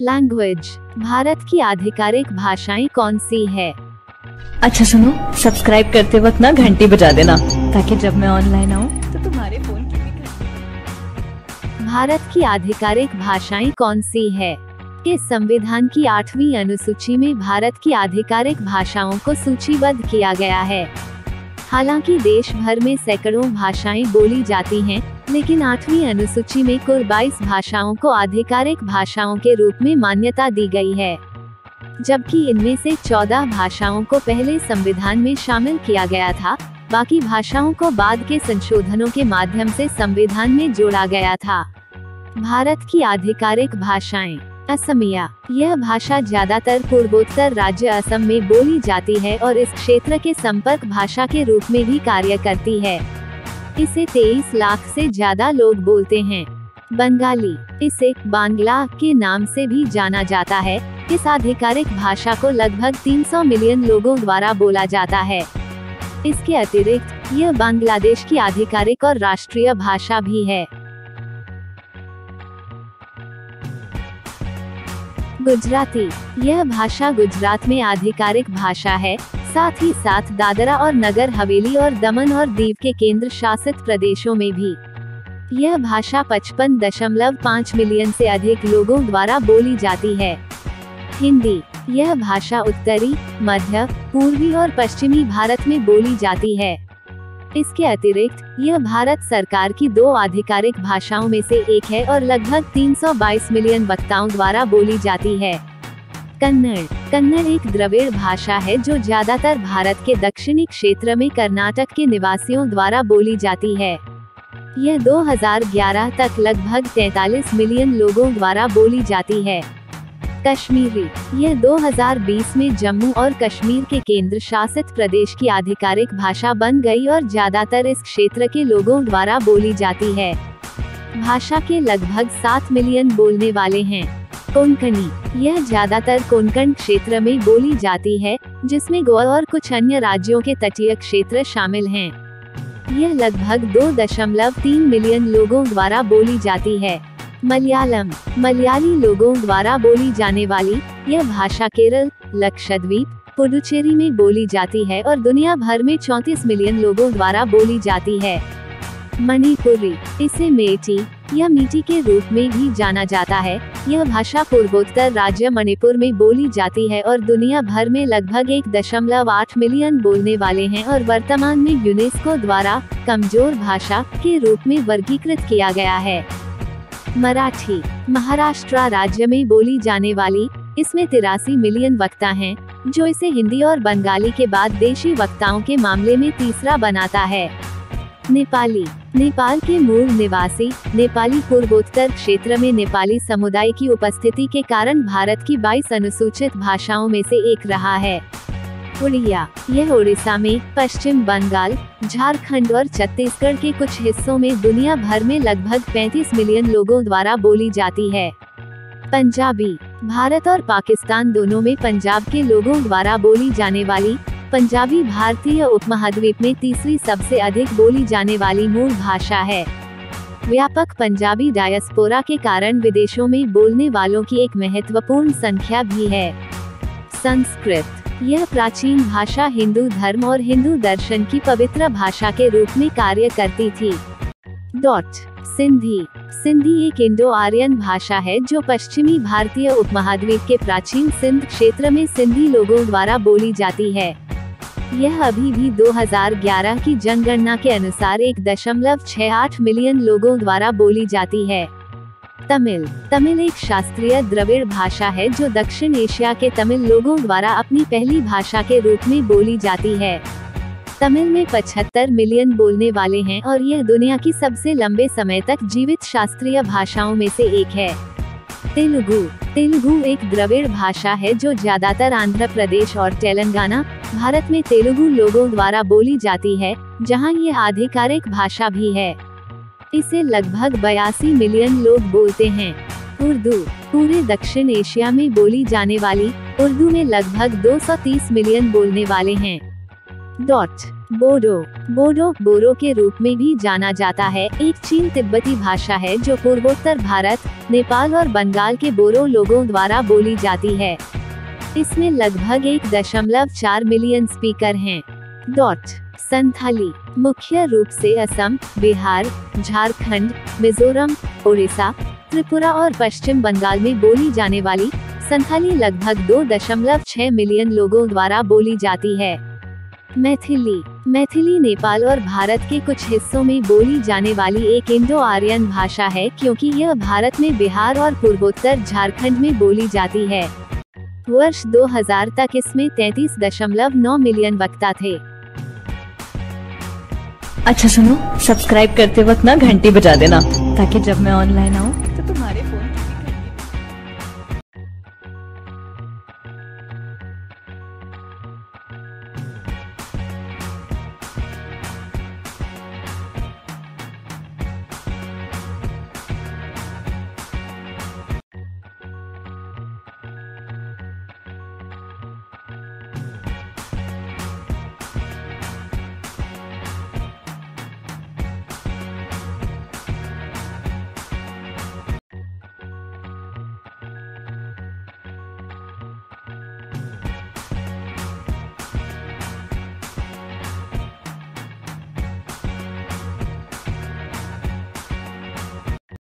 Language Bharat की आधिकारिक भाषाएँ कौन सी है? अच्छा सुनो सब्सक्राइब करते वक्त ना घंटी बजा देना ताकि जब मैं ऑनलाइन आऊँ तो तुम्हारे फ़ोन की भी घंटी भारत की आधिकारिक भाषाएँ कौन सी है? के संविधान की आठवीं अनुसूची में भारत की आधिकारिक भाषाओं को सूचीबद्ध किया गया है? हालाँकि देश भर में सैकड़ों भाषाएँ बोली जाती हैं, लेकिन आठवीं अनुसूची में कुल 22 भाषाओं को आधिकारिक भाषाओं के रूप में मान्यता दी गई है। जबकि इनमें से 14 भाषाओं को पहले संविधान में शामिल किया गया था बाकी भाषाओं को बाद के संशोधनों के माध्यम से संविधान में जोड़ा गया था। भारत की आधिकारिक भाषाएँ असमिया, यह भाषा ज़्यादातर पूर्वोत्तर राज्य असम में बोली जाती है और इस क्षेत्र के संपर्क भाषा के रूप में भी कार्य करती है। इसे 23 लाख से ज़्यादा लोग बोलते हैं। बंगाली, इसे बांग्ला के नाम से भी जाना जाता है। इस आधिकारिक भाषा को लगभग 300 मिलियन लोगों द्वारा बोला जाता है। इसके अतिरिक्त, यह बांग्लादेश की आधिकारिक और राष्ट्रीय भाषा भी है। गुजराती। यह भाषा गुजरात में आधिकारिक भाषा है। साथ ही साथ दादरा और नगर हवेली और दमन और दीव के केंद्र शासित प्रदेशों में भी। यह भाषा पचपन दशमलव पाँच मिलियन से अधिक लोगों द्वारा बोली जाती है। हिंदी। यह भाषा उत्तरी, मध्य, पूर्वी और पश्चिमी भारत में बोली जाती है। इसके अतिरिक्त, यह भारत सरकार की दो आधिकारिक भाषाओं में से एक है और लगभग 322 मिलियन वक्ताओं द्वारा बोली जाती है। कन्नड़। कन्नड़ एक द्रविड़ भाषा है जो ज़्यादातर भारत के दक्षिणी क्षेत्र में कर्नाटक के निवासियों द्वारा बोली जाती है। यह 2011 तक लगभग 43 मिलियन लोगों द्वारा बोली जाती है। कश्मीरी। यह 2020 में जम्मू और कश्मीर के केंद्र शासित प्रदेश की आधिकारिक भाषा बन गई और ज़्यादातर इस क्षेत्र के लोगों द्वारा बोली जाती है। भाषा के लगभग सात मिलियन बोलने वाले हैं। कोंकणी। यह ज़्यादातर कोंकण क्षेत्र में बोली जाती है, जिसमें गोवा और कुछ अन्य राज्यों के तटीय क्षेत्र शामिल हैं। यह लगभग दो दशमलव तीन मिलियन लोगों द्वारा बोली जाती है। मलयालम। मलयाली लोगों द्वारा बोली जाने वाली यह भाषा केरल, लक्षद्वीप, पुडुचेरी में बोली जाती है और दुनिया भर में 34 मिलियन लोगों द्वारा बोली जाती है। मणिपुरी, इसे मेटी या मीटी के रूप में भी जाना जाता है। यह भाषा पूर्वोत्तर राज्य मणिपुर में बोली जाती है और दुनिया भर में लगभग एक दशमलव आठ मिलियन बोलने वाले हैं और वर्तमान में यूनेस्को द्वारा कमज़ोर भाषा के रूप में वर्गीकृत किया गया है। मराठी महाराष्ट्र राज्य में बोली जाने वाली इसमें तिरासी मिलियन वक्ता हैं, जो इसे हिंदी और बंगाली के बाद देशी वक्ताओं के मामले में तीसरा बनाता है। नेपाली नेपाल के मूल निवासी नेपाली पूर्वोत्तर क्षेत्र में नेपाली समुदाय की उपस्थिति के कारण भारत की 22 अनुसूचित भाषाओं में से एक रहा है। उड़िया यह उड़ीसा में, पश्चिम बंगाल, झारखंड और छत्तीसगढ़ के कुछ हिस्सों में दुनिया भर में लगभग 35 मिलियन लोगों द्वारा बोली जाती है। पंजाबी, भारत और पाकिस्तान दोनों में पंजाब के लोगों द्वारा बोली जाने वाली, पंजाबी भारतीय उपमहाद्वीप में तीसरी सबसे अधिक बोली जाने वाली मूल भाषा है। व्यापक पंजाबी डायस्पोरा के कारण विदेशों में बोलने वालों की एक महत्वपूर्ण संख्या भी है। संस्कृत यह प्राचीन भाषा हिंदू धर्म और हिंदू दर्शन की पवित्र भाषा के रूप में कार्य करती थी। डॉट, सिंधी। सिंधी एक इंडो आर्यन भाषा है जो पश्चिमी भारतीय उपमहाद्वीप के प्राचीन सिंध क्षेत्र में सिंधी लोगों द्वारा बोली जाती है। यह अभी भी 2011 की जनगणना के अनुसार एक दशमलव छह आठ मिलियन लोगों द्वारा बोली जाती है। तमिल। तमिल एक शास्त्रीय द्रविड़ भाषा है जो दक्षिण एशिया के तमिल लोगों द्वारा अपनी पहली भाषा के रूप में बोली जाती है। तमिल में 75 मिलियन बोलने वाले हैं और यह दुनिया की सबसे लंबे समय तक जीवित शास्त्रीय भाषाओं में से एक है। तेलुगु। तेलुगु एक द्रविड़ भाषा है जो ज़्यादातर आंध्र प्रदेश और तेलंगाना, भारत में तेलुगु लोगों द्वारा बोली जाती है, जहाँ ये आधिकारिक भाषा भी है। इसे लगभग बयासी मिलियन लोग बोलते हैं। उर्दू, पूरे दक्षिण एशिया में बोली जाने वाली, उर्दू में लगभग 230 मिलियन बोलने वाले हैं। डॉट बोडो बोडो बोरो के रूप में भी जाना जाता है। एक चीन तिब्बती भाषा है जो पूर्वोत्तर भारत, नेपाल और बंगाल के बोरो लोगों द्वारा बोली जाती है। इसमें लगभग एक दशमलव चार मिलियन स्पीकर हैं। डॉट संथाली मुख्य रूप से असम, बिहार, झारखंड, मिजोरम उड़ीसा त्रिपुरा और पश्चिम बंगाल में बोली जाने वाली संथाली लगभग दो दशमलव छह मिलियन लोगों द्वारा बोली जाती है। मैथिली। मैथिली नेपाल और भारत के कुछ हिस्सों में बोली जाने वाली एक इंडो आर्यन भाषा है क्योंकि यह भारत में बिहार और पूर्वोत्तर झारखंड में बोली जाती है। वर्ष 2000 तक इसमें 33.9 मिलियन वक्ता थे। अच्छा सुनो। सब्सक्राइब करते वक्त ना घंटी बजा देना ताकि जब मैं ऑनलाइन आऊँ